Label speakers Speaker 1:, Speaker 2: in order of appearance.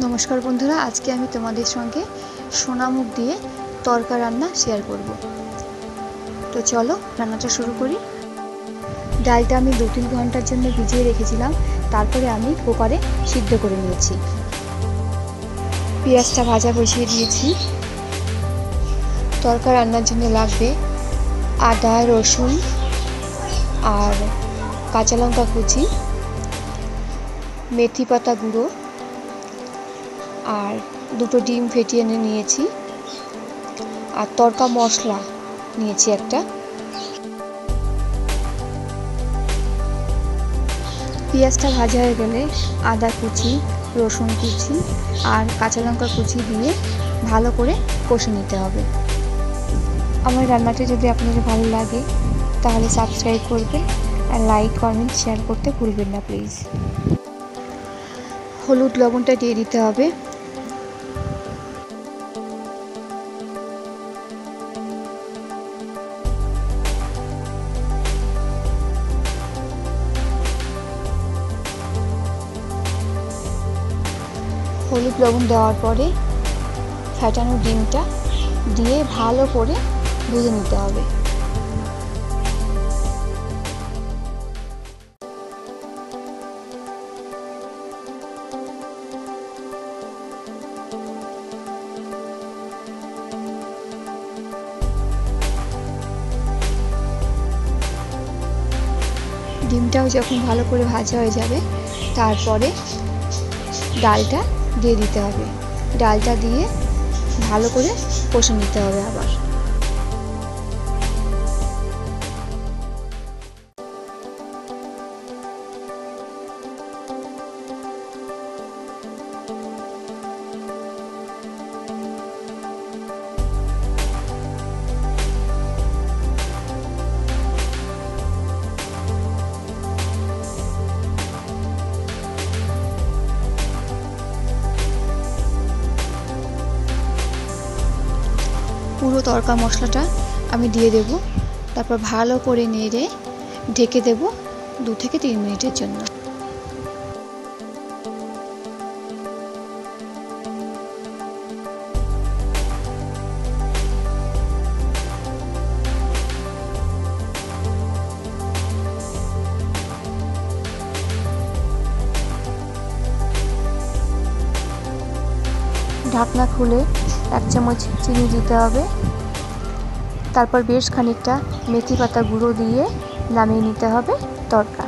Speaker 1: নমস্কার বন্ধুরা, আজকে আমি তোমাদের সঙ্গে সোনামুখ দিয়ে তরকা রান্না শেয়ার করব। তো চলো, রান্নাটা শুরু করি। ডালটা আমি দু তিন ঘণ্টার জন্য ভিজিয়ে রেখেছিলাম, তারপরে আমি কুকারে সিদ্ধ করে নিয়েছি। পেঁয়াজটা ভাজা বসিয়ে দিয়েছি। তরকা রান্নার জন্য লাগবে আদা, রসুন আর কাঁচা লঙ্কা কুচি, মেথি পাতা গুঁড়ো আর দুটো ডিম ফেটিয়ে এনে নিয়েছি। আর তরকা মশলা নিয়েছি একটা। পেঁয়াজটা ভাজা হয়ে গেলে আদা কুচি, রসুন কুচি আর কাঁচা লঙ্কা কুচি দিয়ে ভালো করে কষে নিতে হবে। আমার রান্নাটা যদি আপনাদের ভালো লাগে, তাহলে সাবস্ক্রাইব করবেন আর লাইক কমেন্ট শেয়ার করতে ভুলবেন না প্লিজ হলুদ লবণটা দিয়ে দিতে হবে। হলুদ লবণ দেওয়ার পরে ফ্যাটানো ডিমটা দিয়ে ভালো করে ভেজে নিতে হবে। ডিমটাও যখন ভালো করে ভাজা হয়ে যাবে, তারপরে ডালটা দিয়ে দিতে হবে। ডালটা দিয়ে ভালো করে কষে নিতে হবে আবার। পুরো তরকা মশলাটা আমি দিয়ে দেব। তারপর ভালো করে নেড়ে ঢেকে দেব দু থেকে তিন মিনিটের জন্য। ঢাকনা খুলে এক চামচ চিনি দিতে হবে। তারপর বেশ খানিকটা মেথি পাতা গুঁড়ো দিয়ে নামিয়ে নিতে হবে তরকা